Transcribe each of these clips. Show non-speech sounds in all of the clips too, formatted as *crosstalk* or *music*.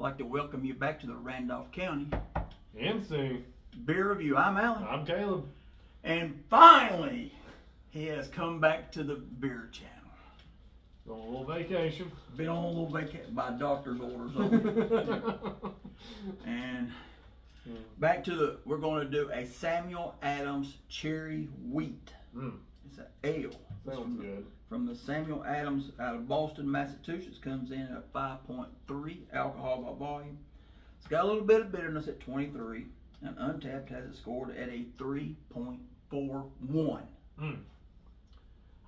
I'd like to welcome you back to the Randolph County NC. Beer Review. I'm Alan. I'm Caleb. And finally, he has come back to the Beer Channel. On a little vacation. Been on a little vacation by doctor's orders *laughs* and back to the, we're going to do a Samuel Adams Cherry Wheat. Mm, It's an ale. It's sounds from the- good. From the Samuel Adams out of Boston, Massachusetts, comes in at 5.3 alcohol by volume. It's got a little bit of bitterness at 23, and Untappd has it scored at a 3.41. Mm.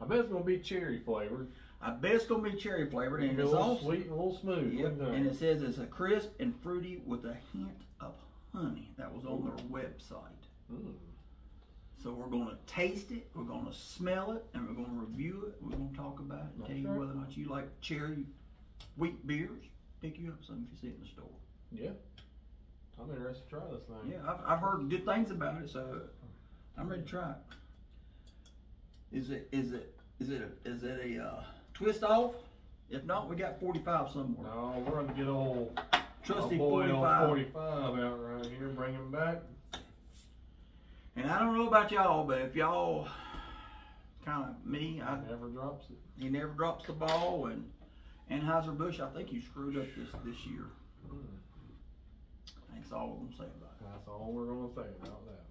I bet it's gonna be cherry flavored. I bet it's gonna be cherry flavored, and a it's little also sweet and a little smooth. Yep, Look at that. and it says it's a crisp and fruity with a hint of honey. That was on their website. Mm. So we're gonna taste it, we're gonna smell it, and we're gonna review it. We're gonna talk about it and tell you right. whether or not you like cherry wheat beers. Pick you up some if you see it in the store. Yeah. I'm interested to try this thing. Yeah, I've, I've heard good things about it, so I'm ready to try it. Is it is it is it a, is it a uh, twist off? If not, we got 45 somewhere. No, we're gonna get old Trusty our boy 45. on 45 out right here, bring him back. And I don't know about y'all, but if y'all kind of me, I, Never drops it. he never drops the ball. And Anheuser Busch, I think you screwed up this this year. Mm. That's all we're gonna say about it. That's all we're gonna say about that.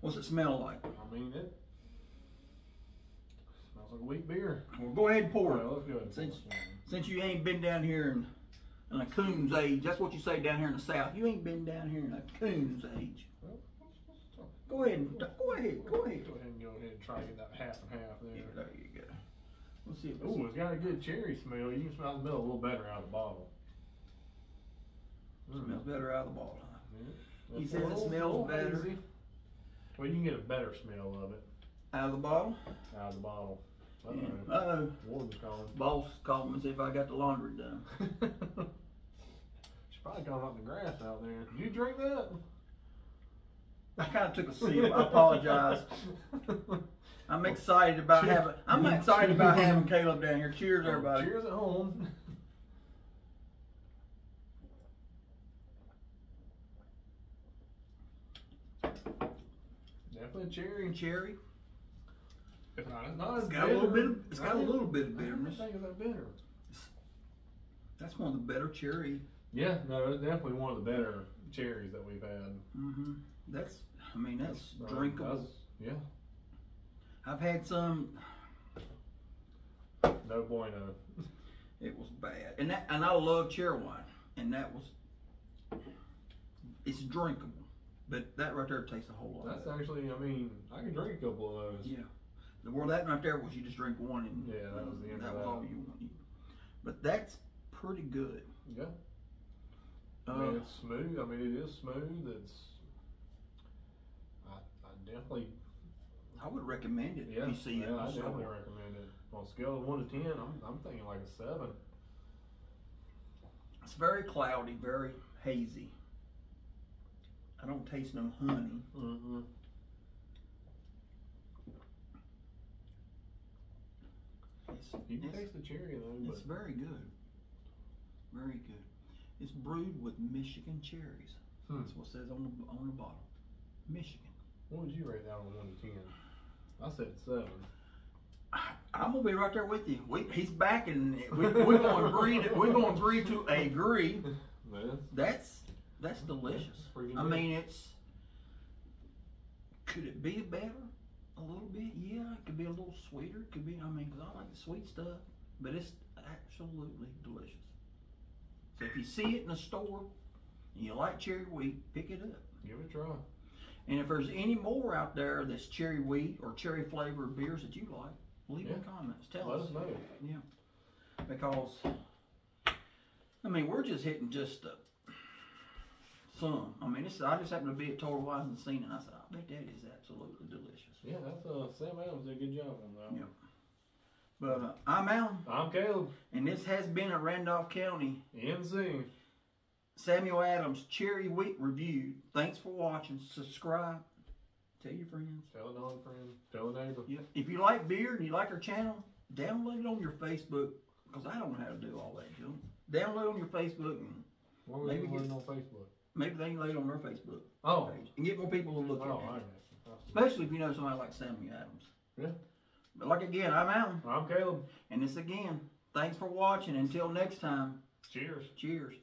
What's it smell like? I mean, it smells like wheat beer. Well, go ahead and pour it. Let's go ahead Since-. Since you ain't been down here in, in a coon's age, that's what you say down here in the south. You ain't been down here in a coon's age. Well, let's- let's talk. Go ahead, and, go ahead, go ahead. Go ahead and go ahead and try to get that half and half Yeah, there. there you go. Let's see Ooh, it's, got a good cherry smell. You can smell the middle a little better out of the bottle. Mm. smells better out of the bottle. Huh? Yeah. He says it smells better. hazy. Well, you can get a better smell of it Out of the bottle. out of the bottle. Uh Yeah. oh. Uh oh. Warden's calling. Boss called me and see if I got the laundry done. *laughs* She's probably out in the grass out there. Did you drink that? I kind of took a sip. I apologize. I'm excited about Cheers. having. I'm *laughs* excited about having Caleb down here. Cheers, everybody. Cheers at home. Definitely cherry. And cherry. It's not, it's not It's got a little bit of- it's got a little bit of I bitterness. think it's that bitter. That's one of the better cherry. Yeah, no, it's definitely one of the better cherries that we've had. hmm That's. I mean, that's Uh, drinkable. that's- yeah, I've had some. no bueno. It was bad, and that and I love cherry wine, and that was. It's drinkable, but that right there tastes a whole lot. That's actually, I mean, I can drink a couple of those. Yeah. The where that right there was you just drink one and Yeah, that was the end that of was all you want. But that's pretty good. Yeah. I Uh, mean, it's smooth. I mean, it is smooth. It's. I, I definitely. I would recommend it Yeah. if you see yeah, in I definitely recommend it. On a scale of one to ten, I'm, I'm thinking like a seven. It's very cloudy, very hazy. I don't taste no honey. Mm-hmm. It's, You can taste the cherry though, it's very good. Very good. It's brewed with Michigan cherries. Hmm. That's what it says on the on the bottle. Michigan. what would you rate that on one to ten? I said seven. I'm gonna be right there with you. We, he's back, and we, we're gonna agree. To, we're gonna agree to agree. *laughs* Man, That's that's delicious. pretty I mean, it's. Could it be better? A little bit, yeah. It could be a little sweeter. It could be. I mean, cause I like the sweet stuff, but it's absolutely delicious. So if you see it in the store and you like cherry wheat, pick it up. give it a try. And if there's any more out there that's cherry wheat or cherry flavored beers that you like, leave in the comments. Tell Let us. us know. Yeah. Because, I mean, we're just hitting just uh, some. I mean, it's, I just happened to be at Total Wines and seen it, and I said, I bet that is absolutely delicious. Yeah, that's uh Sam Adams did a good job on that. Yeah. But uh, I'm Alan. I'm Caleb. And this has been a Randolph County NC Samuel Adams Cherry Wheat Review. Thanks for watching. Subscribe. Tell your friends. Tell another friend. Tell a neighbor. Yeah. If you like beer and you like our channel, download it on your Facebook because I don't know how to do all that Joe. Download on your Facebook and Where maybe get, on Facebook. Maybe they can lay it on their Facebook. Oh, page and get more people to look oh, at it. Especially if you know somebody like Samuel Adams. Yeah. But like again, I'm Alan. I'm Caleb. And this again. Thanks for watching. Until next time. Cheers. Cheers.